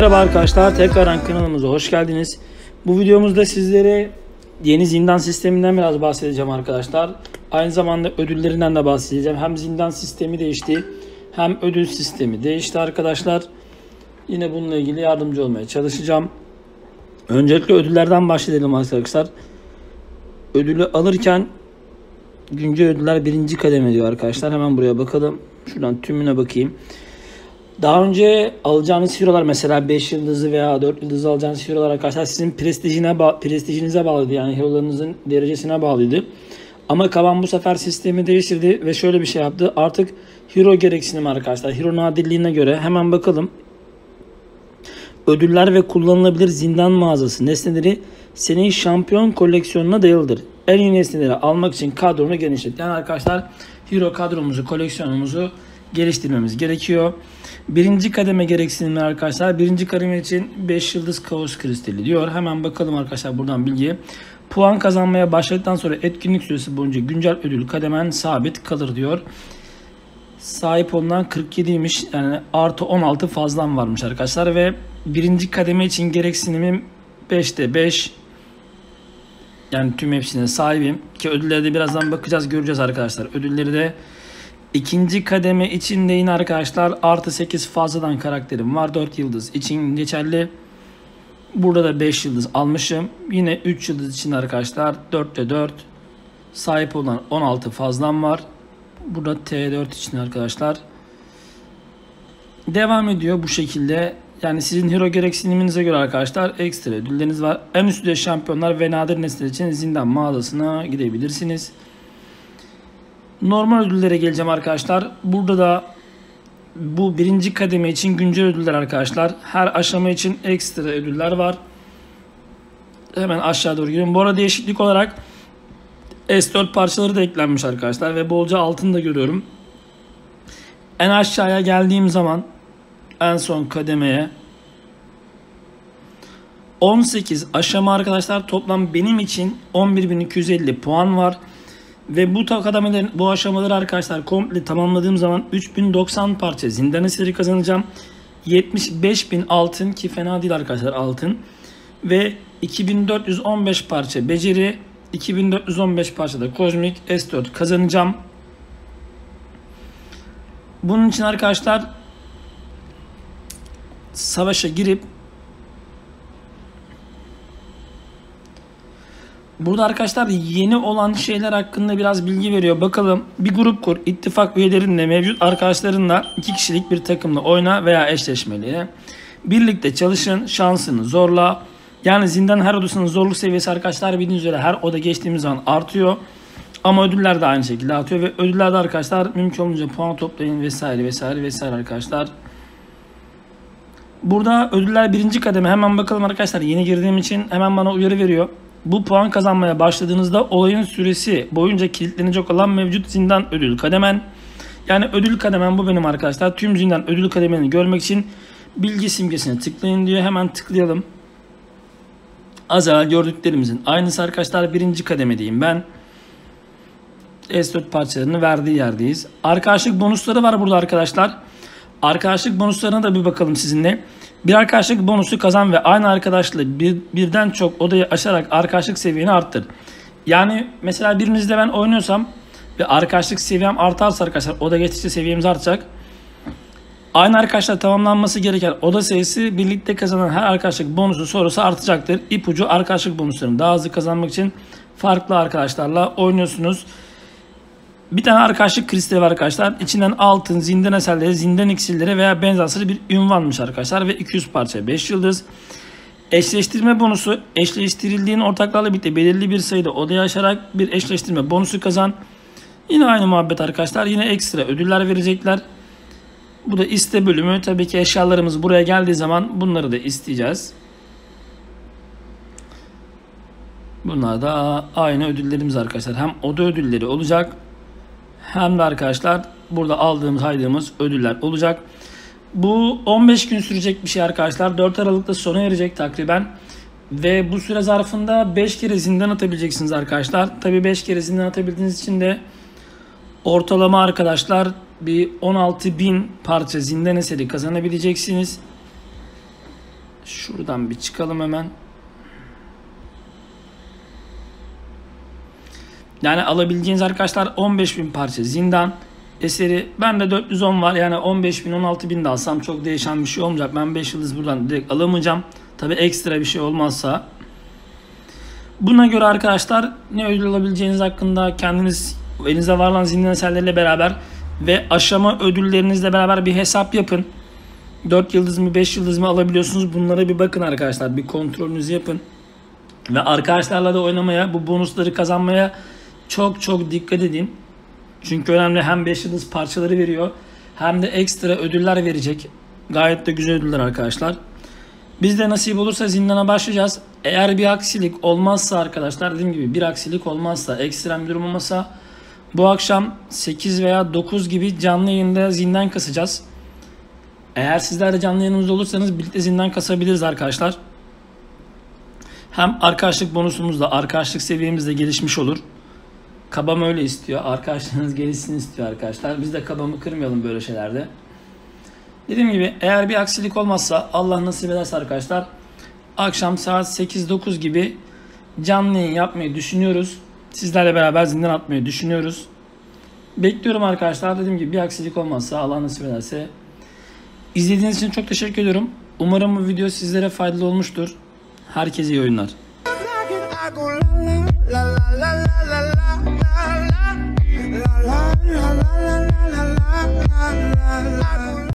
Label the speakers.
Speaker 1: Merhaba arkadaşlar, tekrardan kanalımıza hoş geldiniz. Bu videomuzda sizlere yeni zindan sisteminden biraz bahsedeceğim arkadaşlar. Aynı zamanda ödüllerinden de bahsedeceğim. Hem zindan sistemi değişti, hem ödül sistemi değişti arkadaşlar. Yine bununla ilgili yardımcı olmaya çalışacağım. Öncelikle ödüllerden başlayalım arkadaşlar. Ödülü alırken güncel ödüller birinci kademe diyor arkadaşlar. Hemen buraya bakalım. Şuradan tümüne bakayım. Daha önce alacağınız hero'lar mesela 5 yıldızı veya 4 yıldızı alacağınız hero'lar arkadaşlar sizin prestijine prestijinize bağlıydı. Yani hero'larınızın derecesine bağlıydı. Ama Kaban bu sefer sistemi değiştirdi ve şöyle bir şey yaptı. Artık hero gereksinimi arkadaşlar. Hero nadirliğine göre hemen bakalım. Ödüller ve kullanılabilir zindan mağazası nesneleri senin şampiyon koleksiyonuna dayalıdır. En iyi nesneleri almak için kadronu genişlet. Yani arkadaşlar hero kadromuzu, koleksiyonumuzu geliştirmemiz gerekiyor. Birinci kademe gereksinimler arkadaşlar. Birinci kademe için 5 yıldız kaos kristali diyor. Hemen bakalım arkadaşlar buradan bilgiye. Puan kazanmaya başladıktan sonra etkinlik süresi boyunca güncel ödül kademen sabit kalır diyor sahip olunan 47'ymiş. Yani artı 16 fazlam varmış arkadaşlar ve birinci kademe için gereksinimim 5'te 5. Yani tüm hepsine sahibim. Ki ödülleri de birazdan bakacağız göreceğiz arkadaşlar. Ödülleri de ikinci kademe için de yine arkadaşlar artı 8 fazladan karakterim var. 4 yıldız için geçerli. Burada da 5 yıldız almışım. Yine 3 yıldız için arkadaşlar 4'te 4 sahip olan 16 fazlam var. Burada T4 için arkadaşlar. Devam ediyor bu şekilde. Yani sizin hero gereksiniminize göre arkadaşlar ekstra ödülleriniz var. En üstte şampiyonlar ve nadir nesneler için zindan mağazasına gidebilirsiniz. Normal ödüllere geleceğim arkadaşlar. Burada da bu birinci kademe için güncel ödüller arkadaşlar. Her aşama için ekstra ödüller var. Hemen aşağı doğru gidiyorum. Bu arada değişiklik olarak S4 parçaları da eklenmiş arkadaşlar ve bolca altın da görüyorum. En aşağıya geldiğim zaman en son kademeye 18 aşama arkadaşlar toplam benim için 11.250 puan var. Ve bu kademelerin bu aşamaları arkadaşlar komple tamamladığım zaman 3090 parça zindan eseri kazanacağım. 75.000 altın ki fena değil arkadaşlar altın. Ve 2415 parça beceri 2415 parçada kozmik S4 kazanacağım. Bunun için arkadaşlar savaşa girip Burada arkadaşlar yeni olan şeyler hakkında biraz bilgi veriyor. Bakalım bir grup kur. ittifak üyelerinle mevcut arkadaşlarınla iki kişilik bir takımla oyna veya eşleşmeli. Birlikte çalışın. Şansını zorla. Yani zindan her odasının zorluk seviyesi arkadaşlar bildiğiniz üzere her oda geçtiğimiz zaman artıyor. Ama ödüller de aynı şekilde artıyor ve ödüllerde arkadaşlar mümkün olunca puan toplayın vesaire vesaire vesaire arkadaşlar. Burada ödüller birinci kademe hemen bakalım arkadaşlar yeni girdiğim için hemen bana uyarı veriyor. Bu puan kazanmaya başladığınızda olayın süresi boyunca kilitlenecek olan mevcut zindan ödül kademen. Yani ödül kademen bu benim arkadaşlar. Tüm zindan ödül kademeni görmek için bilgi simgesine tıklayın diyor. Hemen tıklayalım. Az evvel gördüklerimizin aynısı arkadaşlar birinci kademedeyim ben. S4 parçalarını verdiği yerdeyiz. Arkadaşlık bonusları var burada arkadaşlar. Arkadaşlık bonuslarına da bir bakalım sizinle. Bir arkadaşlık bonusu kazan ve aynı arkadaşlığı bir, birden çok odayı aşarak arkadaşlık seviyeni arttır. Yani mesela birinizle ben oynuyorsam ve arkadaşlık seviyem artarsa arkadaşlar oda geçtikçe seviyemiz artacak. Aynı arkadaşlar tamamlanması gereken oda sayısı birlikte kazanan her arkadaşlık bonusu sonrası artacaktır. İpucu arkadaşlık bonuslarını daha hızlı kazanmak için farklı arkadaşlarla oynuyorsunuz. Bir tane arkadaşlık kristali var arkadaşlar. İçinden altın, zindan eserleri, zindan iksirleri veya benzerleri bir ünvanmış arkadaşlar. Ve 200 parça 5 yıldız. Eşleştirme bonusu eşleştirildiğin ortaklarla birlikte belirli bir sayıda odaya aşarak bir eşleştirme bonusu kazan. Yine aynı muhabbet arkadaşlar. Yine ekstra ödüller verecekler. Bu da iste bölümü. Tabii ki eşyalarımız buraya geldiği zaman bunları da isteyeceğiz. Bunlar da aynı ödüllerimiz arkadaşlar. Hem oda ödülleri olacak hem de arkadaşlar burada aldığımız haydığımız ödüller olacak. Bu 15 gün sürecek bir şey arkadaşlar. 4 Aralık'ta sona erecek takriben. Ve bu süre zarfında 5 kere zindan atabileceksiniz arkadaşlar. Tabi 5 kere zindan atabildiğiniz için de Ortalama arkadaşlar bir 16 bin parça zindan eseri kazanabileceksiniz. Şuradan bir çıkalım hemen. Yani alabileceğiniz arkadaşlar 15 bin parça zindan eseri. Ben de 410 var. Yani 15 bin 16 bin de alsam çok değişen bir şey olmayacak. Ben 5 yıldız buradan direkt alamayacağım. Tabi ekstra bir şey olmazsa. Buna göre arkadaşlar ne ödül alabileceğiniz hakkında kendiniz elinize var olan zindan eserleriyle beraber ve aşama ödüllerinizle beraber bir hesap yapın. 4 yıldız mı 5 yıldız mı alabiliyorsunuz bunlara bir bakın arkadaşlar. Bir kontrolünüzü yapın. Ve arkadaşlarla da oynamaya bu bonusları kazanmaya çok çok dikkat edin. Çünkü önemli hem 5 yıldız parçaları veriyor hem de ekstra ödüller verecek. Gayet de güzel ödüller arkadaşlar. Biz de nasip olursa zindana başlayacağız. Eğer bir aksilik olmazsa arkadaşlar dediğim gibi bir aksilik olmazsa ekstrem bir durum olmasa bu akşam 8 veya 9 gibi canlı yayında zindan kasacağız. Eğer sizler de canlı yayınımızda olursanız birlikte zindan kasabiliriz arkadaşlar. Hem arkadaşlık bonusumuz da arkadaşlık seviyemiz de gelişmiş olur. Kabam öyle istiyor. Arkadaşlarınız gelişsin istiyor arkadaşlar. Biz de kabamı kırmayalım böyle şeylerde. Dediğim gibi eğer bir aksilik olmazsa Allah nasip ederse arkadaşlar akşam saat 8-9 gibi canlı yayın yapmayı düşünüyoruz. Sizlerle beraber zindan atmayı düşünüyoruz. Bekliyorum arkadaşlar. Dediğim gibi bir aksilik olmazsa Allah nasip ederse. İzlediğiniz için çok teşekkür ediyorum. Umarım bu video sizlere faydalı olmuştur. Herkese iyi oyunlar.
Speaker 2: La la la